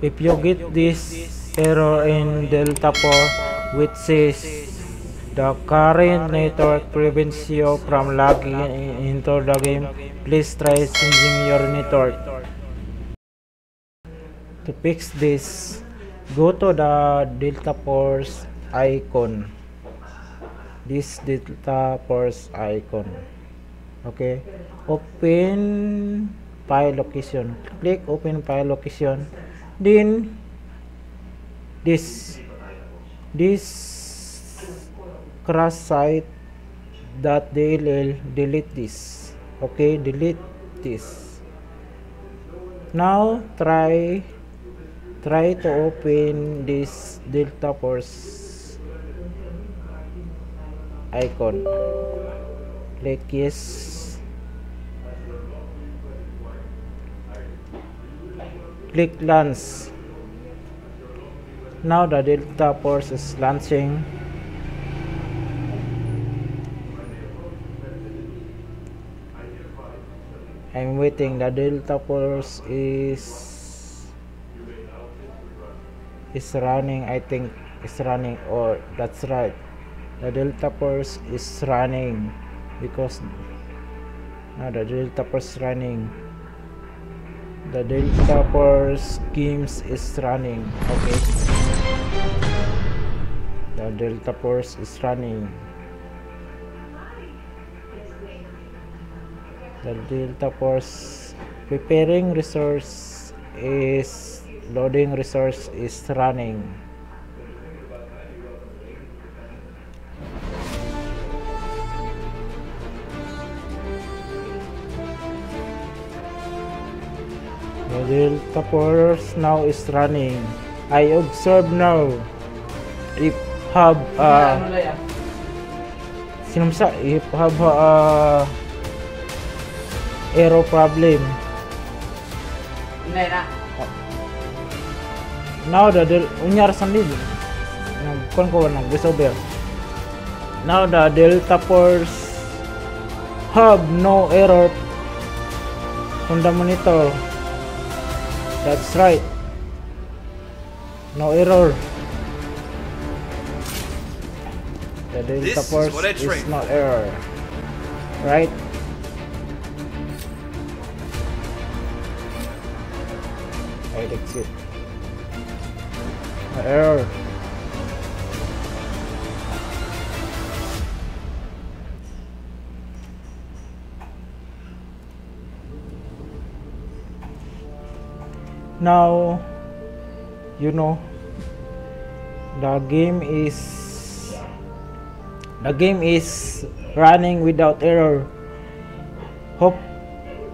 if you get this error in Delta 4 which says the current network prevents you from logging into the game, please try changing your network. To fix this, go to the Delta Force icon. This Delta Force icon. Okay. Open file location. Click open file location. Then this this crash site dot dll delete this. Okay delete this. Now try try to open this delta force icon. Click yes click launch now the delta force is launching. I'm waiting. The delta force is is running. I think is running or oh, that's right. The delta force is running because now the delta force running the delta force schemes is running okay? The delta force is running. The delta force preparing resource is loading resource is running the delta force now is running I observe now if have uh, sinumsa if have uh, error problem. Now the del unyar sandi nagkon ko nag resolver. Now the delta force have no error on the monitor. That's right. No error. The delta force is, is not error. Right? right exit error now you know the game is the game is running without error. Hope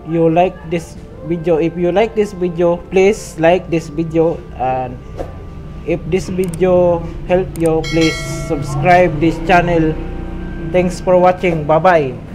you like this video. If you like this video please like this video. And if this video help you please subscribe this channel. Thanks for watching. Bye bye